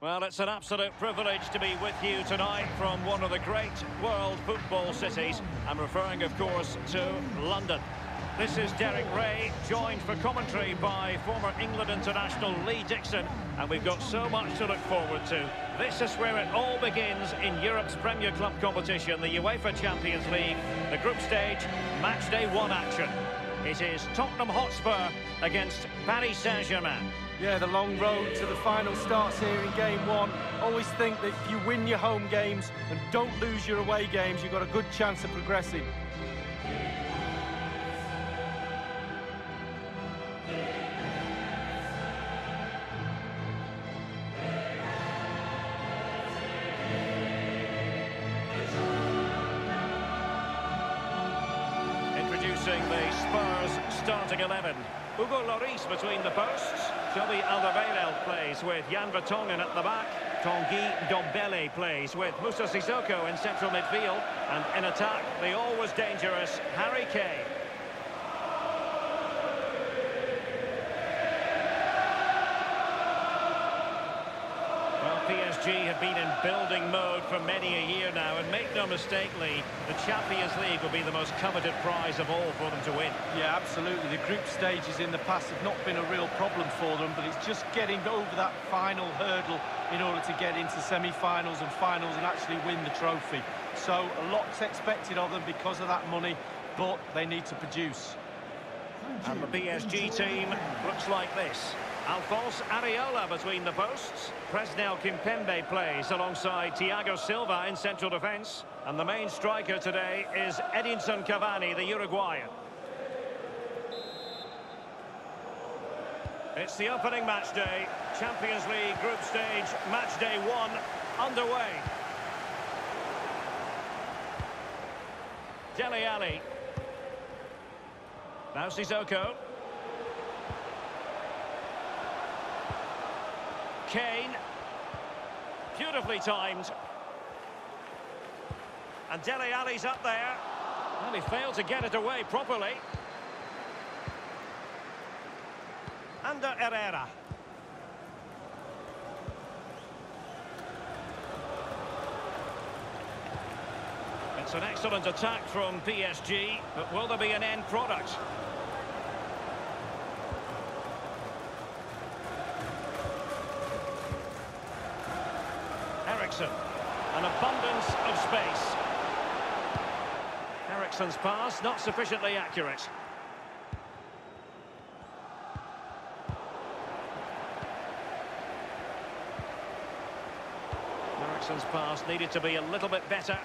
Well, it's an absolute privilege to be with you tonight from one of the great world football cities. I'm referring, of course, to London. This is Derek Ray, joined for commentary by former England international Lee Dixon. And we've got so much to look forward to. This is where it all begins in Europe's Premier Club competition, the UEFA Champions League, the group stage, match day one action. It is Tottenham Hotspur against Paris Saint-Germain. Yeah, the long road to the final starts here in game one. Always think that if you win your home games and don't lose your away games, you've got a good chance of progressing. Introducing the Spurs starting 11. Hugo Lloris between the posts. Toby Alderweireld plays with Jan Vertonghen at the back. Tanguy Ndombele plays with Musa Sissoko in central midfield. And in attack, the always dangerous Harry Kane. PSG have been in building mode for many a year now, and make no mistake, Lee, the Champions League will be the most coveted prize of all for them to win. Yeah, absolutely. The group stages in the past have not been a real problem for them, but it's just getting over that final hurdle in order to get into semi-finals and finals and actually win the trophy. So a lot's expected of them because of that money, but they need to produce. And the PSG team looks like this. Alphonse Areola between the posts. Presnel Kimpembe plays alongside Thiago Silva in central defence. And the main striker today is Edinson Cavani, the Uruguayan. It's the opening match day. Champions League group stage, match day one, underway. Dele Alli. Now Sissoko. Kane. Beautifully timed. And Dele Alli's up there. Well, he failed to get it away properly. Ander Herrera. It's an excellent attack from PSG, but will there be an end product? An abundance of space. Eriksen's pass not sufficiently accurate. Eriksen's pass needed to be a little bit better.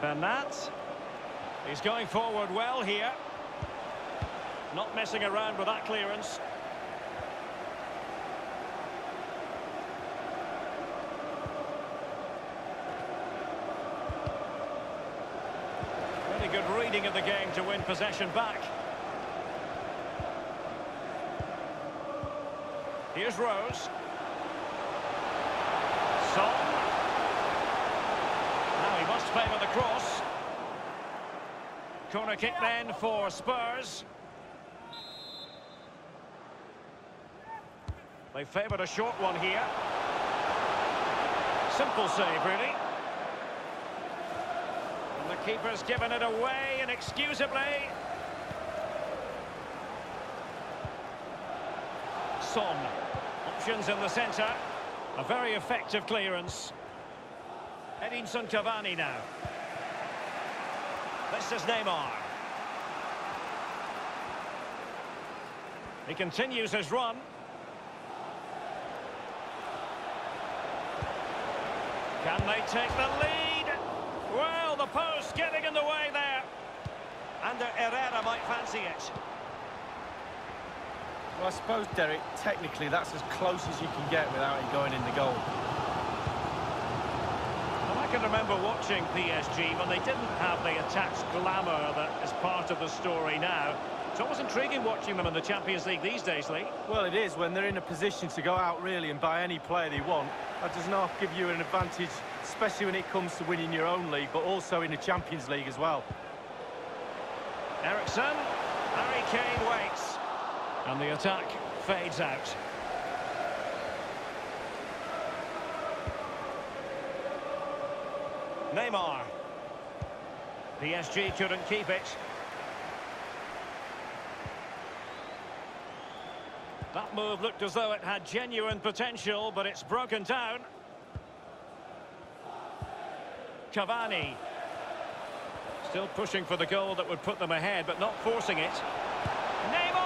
Bernat. He's going forward well here. Not messing around with that clearance. Good reading of the game to win possession back. Here's Rose. Son. Now he must favour the cross. Corner kick then for Spurs. They favoured a short one here. Simple save, really. Keeper's given it away inexcusably. Son. Options in the centre. A very effective clearance. Edinson Cavani now. This is Neymar. He continues his run. Can they take the lead? Well, post getting in the way there. Ander Herrera might fancy it. Well, I suppose, Derek, technically that's as close as you can get without it going in the goal. Well, I can remember watching PSG when they didn't have the attached glamour that is part of the story now. It's always intriguing watching them in the Champions League these days, Lee. Well, it is when they're in a position to go out really and buy any player they want. That does not give you an advantage, especially when it comes to winning your own league, but also in the Champions League as well. Eriksen, Harry Kane waits, and the attack fades out. Neymar. PSG couldn't keep it. That move looked as though it had genuine potential, but it's broken down. Cavani. Still pushing for the goal that would put them ahead, but not forcing it. Neymar!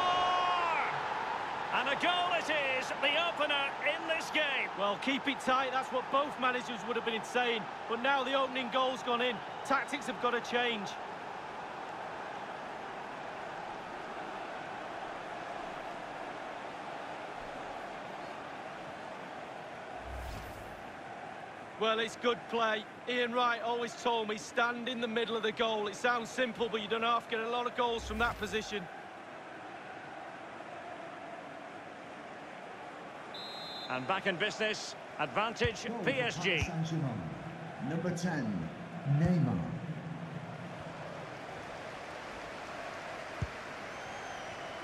And a goal it is, the opener in this game. Well, keep it tight, that's what both managers would have been saying. But now the opening goal's gone in. Tactics have got to change. Well, it's good play. Ian Wright always told me, stand in the middle of the goal. It sounds simple, but you don't have to get a lot of goals from that position. And back in business, advantage PSG. Number 10, Neymar.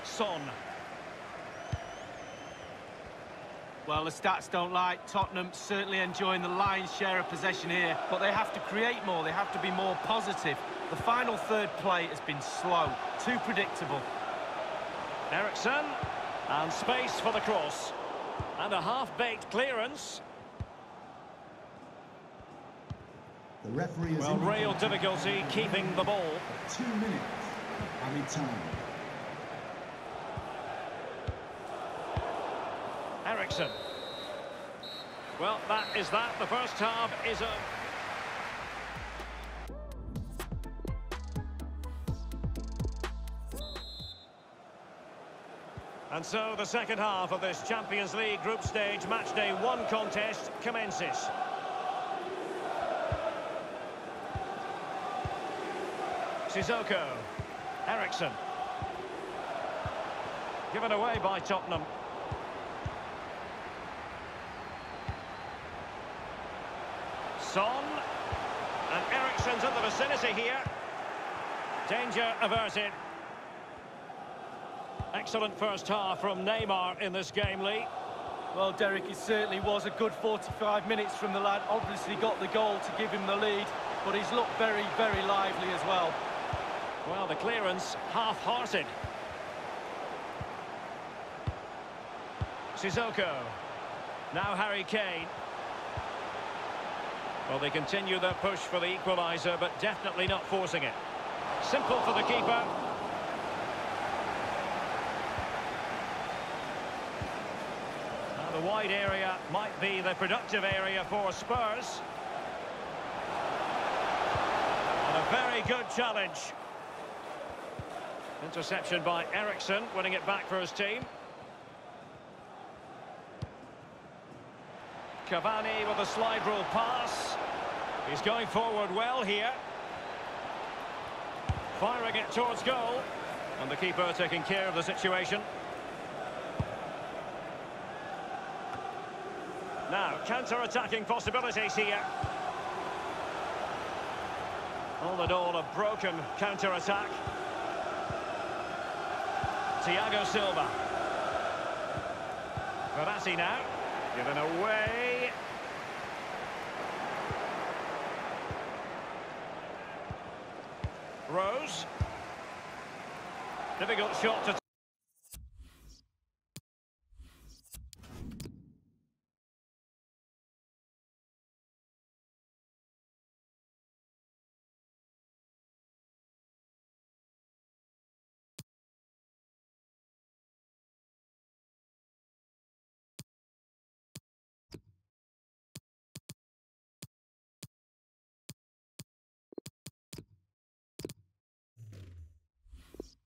Son. Well, the stats don't lie. Tottenham certainly enjoying the lion's share of possession here, but they have to create more. They have to be more positive. The final third play has been slow, too predictable. Eriksen, and space for the cross. And a half-baked clearance. The referee has Well, real difficulty keeping the ball. Two minutes. Added time. Eriksen. Well, that is that. The first half is a... And so the second half of this Champions League group stage match day one contest commences. Sissoko. Eriksen. Given away by Tottenham. Son. And Eriksen's in the vicinity here. Danger averted. Excellent first half from Neymar in this game, Lee. Well, Derek, it certainly was a good 45 minutes from the lad. Obviously got the goal to give him the lead, but he's looked very, very lively as well. Well, the clearance half-hearted. Sissoko. Now Harry Kane. Well, they continue their push for the equaliser, but definitely not forcing it. Simple for the keeper. The wide area might be the productive area for Spurs. And a very good challenge. Interception by Eriksen, winning it back for his team. Cavani with a slide rule pass. He's going forward well here. Firing it towards goal. And the keeper taking care of the situation. Now, counter-attacking possibilities here. All in all, a broken counter-attack. Thiago Silva. Verratti now. Given away. Rose. Difficult shot to... Take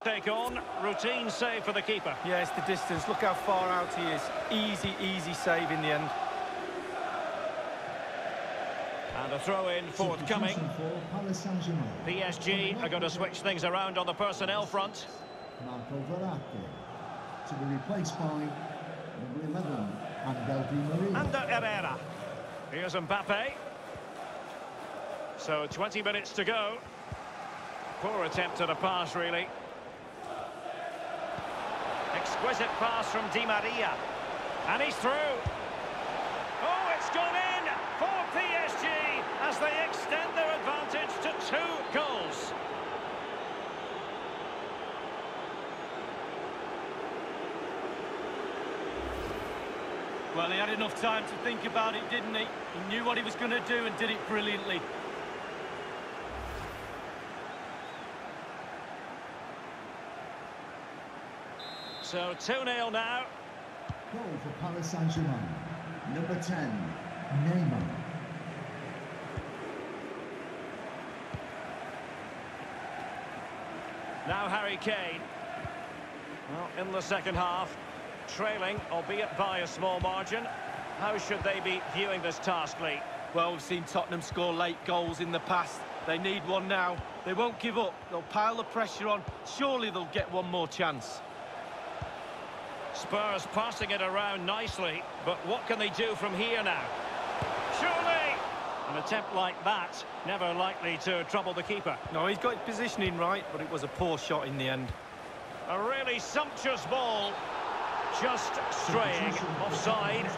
on, routine save for the keeper. Yeah, it's the distance. Look how far out he is. Easy, easy save in the end. And a throw-in forthcoming. Substitution for Paris Saint-Germain. PSG are going to switch things around on the personnel front. Marco Verratti to be replaced by number 11, Angel Di Maria. Ander Herrera. Here's Mbappe. So 20 minutes to go. Poor attempt at a pass, really. Exquisite pass from Di Maria. And he's through. Oh, it's gone in for PSG. As they extend their advantage to two goals. Well, he had enough time to think about it, didn't he? He knew what he was going to do and did it brilliantly. So 2-0 now. Goal for Paris Saint-Germain. Number 10, Neymar. Now Harry Kane. Well, in the second half, trailing, albeit by a small margin. How should they be viewing this task, Lee? Well, we've seen Tottenham score late goals in the past. They need one now. They won't give up. They'll pile the pressure on. Surely they'll get one more chance. Spurs passing it around nicely, but what can they do from here now? Surely! An attempt like that, never likely to trouble the keeper. No, he's got his positioning right, but it was a poor shot in the end. A really sumptuous ball, just straying offside.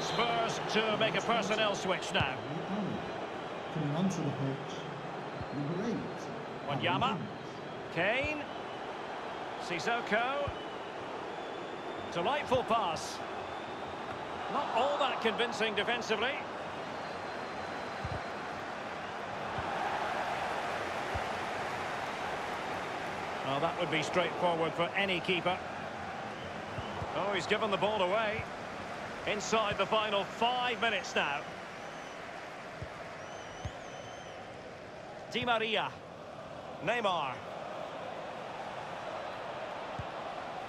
Spurs to make a personnel switch now. Coming onto the pitch, number eight. Wanyama. Kane. Sissoko. Delightful pass. Not all that convincing defensively. Well, that would be straightforward for any keeper. Oh, he's given the ball away. Inside the final five minutes now. Di Maria. Neymar.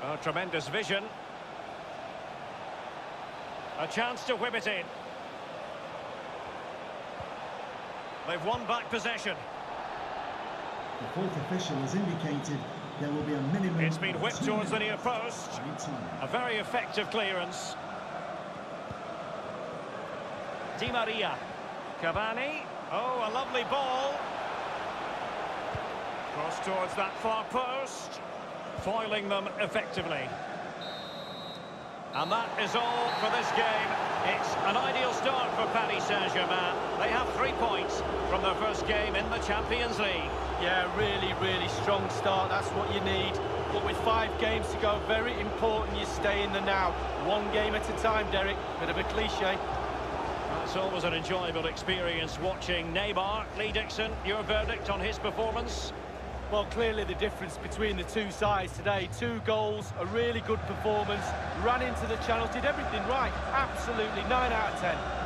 Oh, tremendous vision. A chance to whip it in. They've won back possession. The fourth official has indicated there will be a minimum. It's been whipped towards the near post. added time. A very effective clearance. Di Maria. Cavani. Oh, a lovely ball. Cross towards that far post. Foiling them effectively. And that is all for this game. It's an ideal start for Paris Saint-Germain. They have three points from their first game in the Champions League. Yeah, really, really strong start. That's what you need. But with five games to go, very important you stay in the now. One game at a time, Derek. Bit of a cliche. It's always an enjoyable experience watching Neymar. Lee Dixon, your verdict on his performance? Well, clearly the difference between the two sides today. Two goals, a really good performance, ran into the channels, did everything right. Absolutely, 9 out of 10.